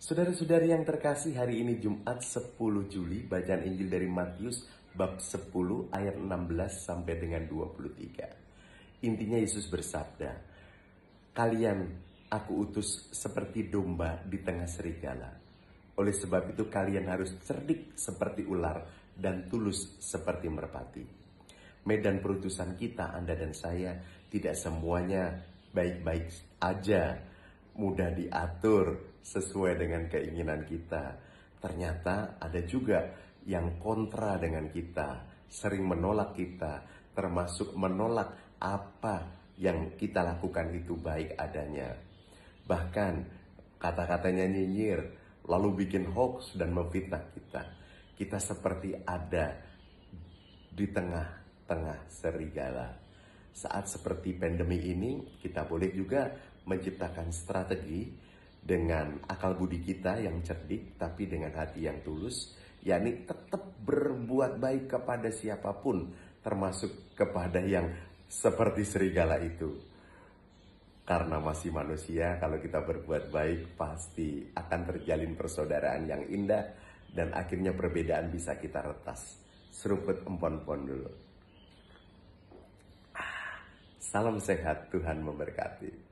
Saudara-saudari yang terkasih, hari ini Jumat 10 Juli, bacaan Injil dari Matius bab 10 ayat 16 sampai dengan 23. Intinya Yesus bersabda, "Kalian aku utus seperti domba di tengah serigala. Oleh sebab itu kalian harus cerdik seperti ular dan tulus seperti merpati." Medan perutusan kita, Anda dan saya, tidak semuanya baik-baik aja mudah diatur sesuai dengan keinginan kita. Ternyata ada juga yang kontra dengan kita, sering menolak kita, termasuk menolak apa yang kita lakukan itu baik adanya. Bahkan kata-katanya nyinyir, lalu bikin hoax dan memfitnah kita. Kita seperti ada di tengah-tengah serigala. Saat seperti pandemi ini, kita boleh juga menciptakan strategi dengan akal budi kita yang cerdik, tapi dengan hati yang tulus, yakni tetap berbuat baik kepada siapa pun, termasuk kepada yang seperti serigala itu. Karena masih manusia, kalau kita berbuat baik, pasti akan terjalin persaudaraan yang indah, dan akhirnya perbedaan bisa kita retas. Seruput empon-empon dulu. Salam sehat, Tuhan memberkati.